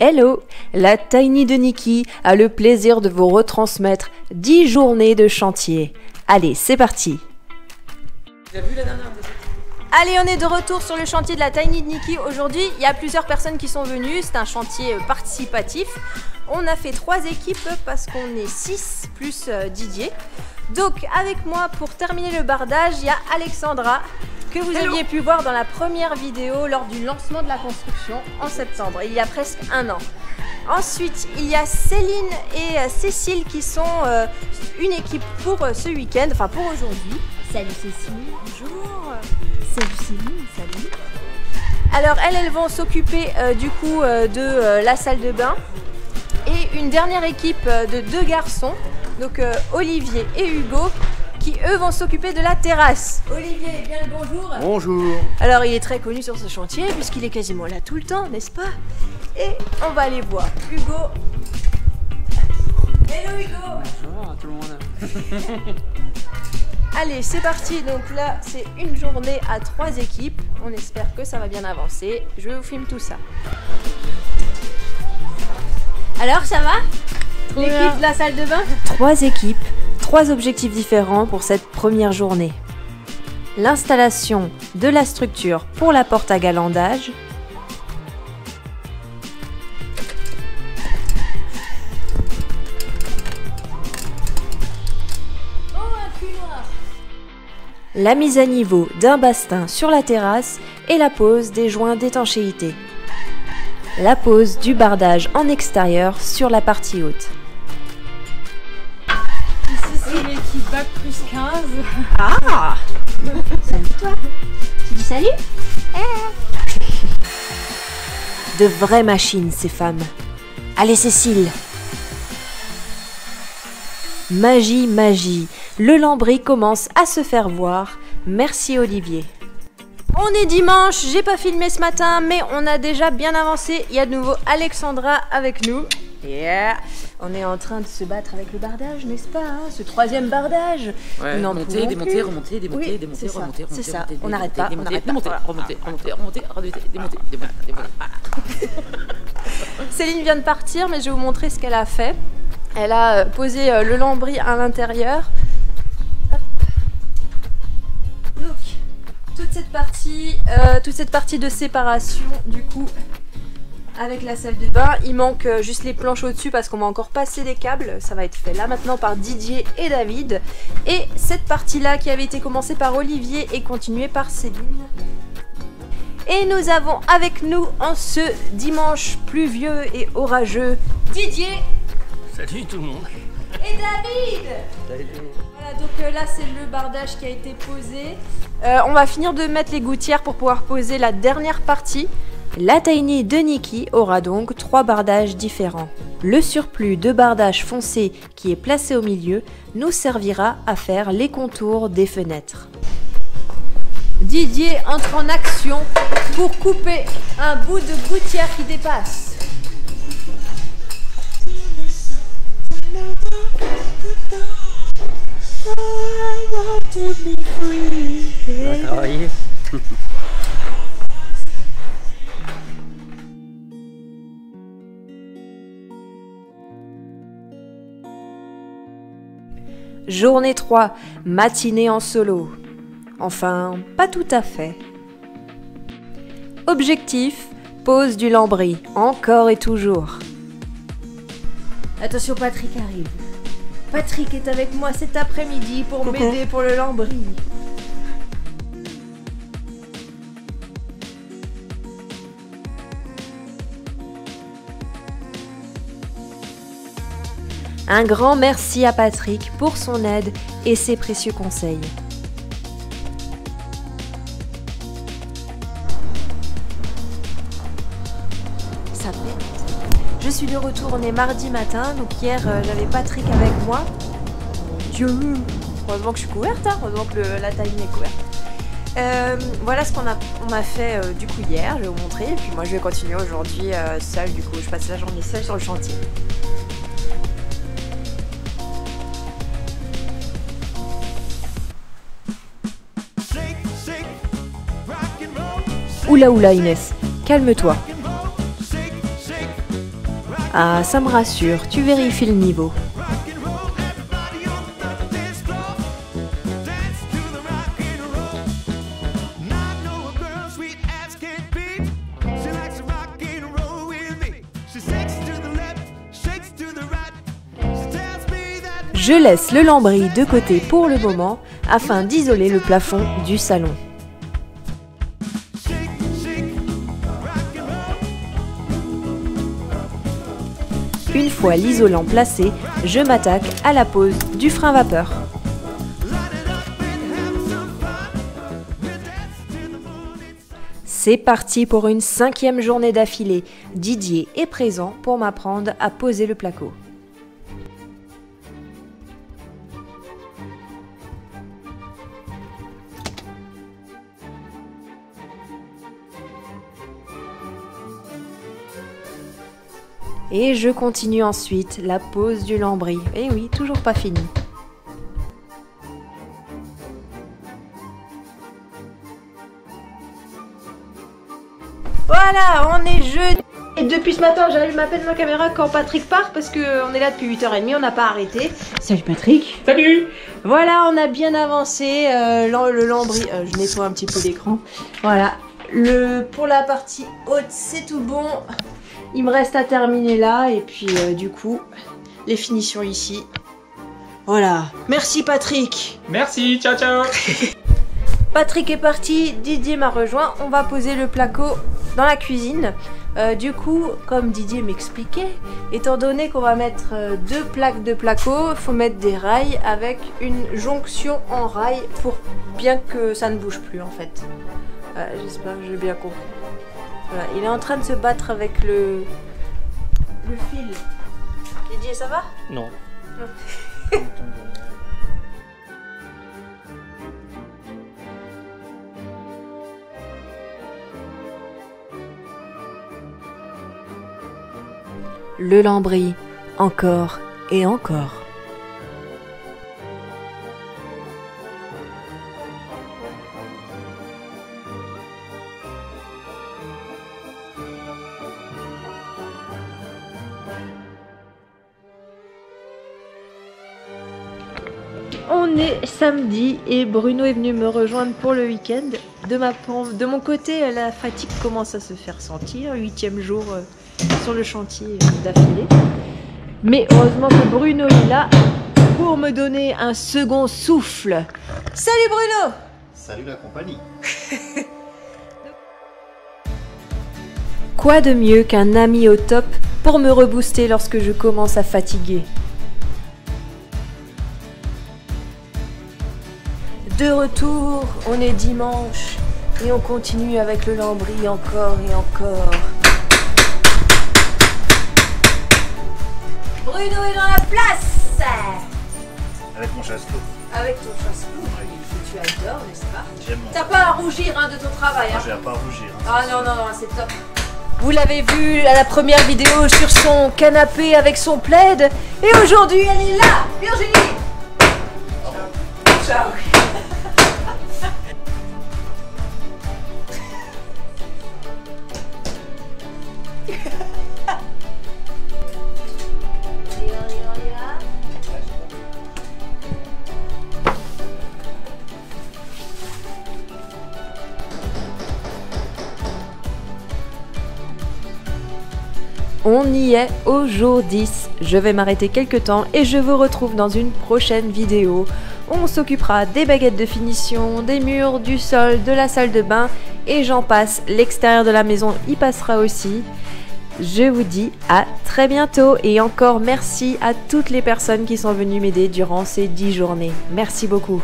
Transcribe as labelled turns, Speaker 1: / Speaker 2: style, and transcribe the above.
Speaker 1: Hello La Tiny de Nikki a le plaisir de vous retransmettre 10 journées de chantier. Allez, c'est parti Allez, on est de retour sur le chantier de la Tiny de Nikki. Aujourd'hui, il y a plusieurs personnes qui sont venues. C'est un chantier euh, participatif. On a fait trois équipes parce qu'on est 6 plus euh, Didier. Donc, avec moi, pour terminer le bardage, il y a Alexandra que vous aviez pu voir dans la première vidéo lors du lancement de la construction en septembre, il y a presque un an. Ensuite, il y a Céline et euh, Cécile qui sont euh, une équipe pour euh, ce week-end, enfin pour aujourd'hui.
Speaker 2: Salut Cécile.
Speaker 1: Bonjour.
Speaker 2: Salut Céline, salut.
Speaker 1: Alors elles, elles vont s'occuper du coup de la salle de bain. Et une dernière équipe de deux garçons, donc Olivier et Hugo, qui eux vont s'occuper de la terrasse. Olivier, bien le bonjour.
Speaker 3: Bonjour.
Speaker 1: Alors il est très connu sur ce chantier puisqu'il est quasiment là tout le temps, n'est-ce pas? Et on va aller voir Hugo. Hello Hugo
Speaker 3: Bonjour à tout le monde.
Speaker 1: Allez, c'est parti. Donc là, c'est une journée à trois équipes. On espère que ça va bien avancer. Je vous filme tout ça. Alors, ça va? L'équipe de la salle de bain? Trois équipes trois objectifs différents pour cette première journée. L'installation de la structure pour la porte à galandage, la mise à niveau d'un bastin sur la terrasse et la pose des joints d'étanchéité. La pose du bardage en extérieur sur la partie haute.
Speaker 2: L'équipe Bac plus 15.
Speaker 1: Ah
Speaker 2: Salut toi. Tu dis salut
Speaker 1: De vraies machines, ces femmes. Allez, Cécile Magie, magie. Le lambris commence à se faire voir. Merci, Olivier. On est dimanche, j'ai pas filmé ce matin, mais on a déjà bien avancé. Il y a de nouveau Alexandra avec nous. Yeah On est en train de se battre avec le bardage, n'est-ce pas hein, Ce troisième bardage?
Speaker 3: Ouais,
Speaker 1: n'en
Speaker 3: monter, démonter, remonter, démonter,
Speaker 1: Oui,
Speaker 3: démonter, remonter, remonter,
Speaker 1: c'est ça.
Speaker 3: remonter,
Speaker 1: On n'arrête
Speaker 3: démonter,
Speaker 1: pas,
Speaker 3: démonter,
Speaker 1: Voilà.
Speaker 3: remonter, remonter, remonter, remonter, démonter, démonter, démonter.
Speaker 1: Céline vient de partir, mais je vais vous montrer ce qu'elle a fait. Elle a euh, posé euh, le lambris à l'intérieur. Donc, toute cette partie, euh, toute cette partie de séparation, du coup, avec la salle de bain. Il manque euh, juste les planches au-dessus parce qu'on va encore passer des câbles. Ça va être fait là maintenant par Didier et David. Et cette partie-là qui avait été commencée par Olivier et continuée par Céline. Et nous avons avec nous en ce dimanche pluvieux et orageux Didier
Speaker 3: Salut tout le monde.
Speaker 1: et David
Speaker 3: Salut tout le monde.
Speaker 1: Voilà, donc euh, là c'est le bardage qui a été posé. Euh, on va finir de mettre les gouttières pour pouvoir poser la dernière partie. La Tiny de Nikki aura donc trois bardages différents. Le surplus de bardage foncé qui est placé au milieu nous servira à faire les contours des fenêtres. Didier entre en action pour couper un bout de gouttière qui dépasse.
Speaker 3: Travailler.
Speaker 1: Journée 3, matinée en solo. Enfin, pas tout à fait. Objectif, pose du lambris, encore et toujours. Attention, Patrick arrive. Patrick est avec moi cet après-midi pour m'aider pour le lambris. Un grand merci à Patrick pour son aide et ses précieux conseils. Ça pète. Je suis de retour, on est mardi matin, donc hier euh, j'avais Patrick avec moi. Dieu Heureusement que je suis couverte, hein, heureusement que la taille est couverte. Euh, voilà ce qu'on a, on a fait euh, du coup hier, je vais vous montrer, et puis moi je vais continuer aujourd'hui euh, seule, du coup je passe la journée seule sur le chantier. Oula oula Inès, calme-toi. Ah, ça me rassure, tu vérifies le niveau. Je laisse le lambris de côté pour le moment afin d'isoler le plafond du salon. L'isolant placé, je m'attaque à la pose du frein vapeur. C'est parti pour une cinquième journée d'affilée. Didier est présent pour m'apprendre à poser le placo. Et je continue ensuite la pose du lambris. Et oui, toujours pas fini. Voilà, on est jeudi. Et depuis ce matin, j'allume à peine ma caméra quand Patrick part parce qu'on est là depuis 8h30, on n'a pas arrêté. Salut Patrick.
Speaker 3: Salut
Speaker 1: Voilà, on a bien avancé. euh, le lambris, euh, je nettoie un petit peu l'écran. Voilà. Le, pour la partie haute, c'est tout bon. Il me reste à terminer là et puis euh, du coup, les finitions ici. Voilà. Merci Patrick.
Speaker 3: Merci, ciao ciao
Speaker 1: Patrick est parti, Didier m'a rejoint. On va poser le placo dans la cuisine. Euh, du coup, comme Didier m'expliquait, étant donné qu'on va mettre euh, deux plaques de placo, il faut mettre des rails avec une jonction en rail pour bien que ça ne bouge plus en fait. Voilà, J'espère que j'ai bien compris. Voilà, il est en train de se battre avec le, le fil. Didier, ça va?
Speaker 3: Non.
Speaker 1: Le lambris, encore et encore. On est samedi et Bruno est venu me rejoindre pour le week-end. De, ma, de mon côté, la fatigue commence à se faire sentir. Huitième jour euh, sur le chantier d'affilée. Mais heureusement que Bruno est là pour me donner un second souffle. Salut Bruno
Speaker 4: Salut la compagnie.
Speaker 1: Quoi de mieux qu'un ami au top pour me rebooster lorsque je commence à fatiguer? Retour, on est dimanche et on continue avec le lambris encore et encore. Bruno est dans la place
Speaker 4: Avec mon chasse-clos.
Speaker 1: Avec ton chasse-cou que tu adores, n'est-ce pas?
Speaker 4: J'aime mon.
Speaker 1: T'as pas à rougir hein, de ton travail. Hein?
Speaker 4: j'ai à pas rougir. hein.
Speaker 1: Ah non, non, non, c'est top. Vous l'avez vu à la première vidéo sur son canapé avec son plaid. Et aujourd'hui, elle est là, Virginie. Ciao. Est au jour 10. Je vais m'arrêter quelques temps et je vous retrouve dans une prochaine vidéo. On s'occupera des baguettes de finition, des murs, du sol, de la salle de bain et j'en passe. L'extérieur de la maison y passera aussi. Je vous dis à très bientôt et encore merci à toutes les personnes qui sont venues m'aider durant ces 10 journées. Merci beaucoup.